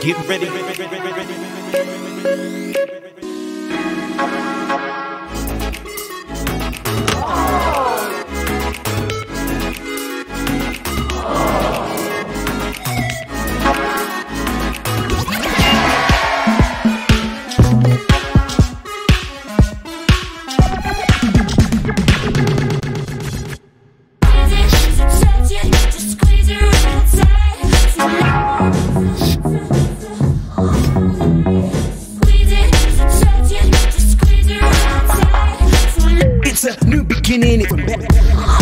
Get ready. New beginning.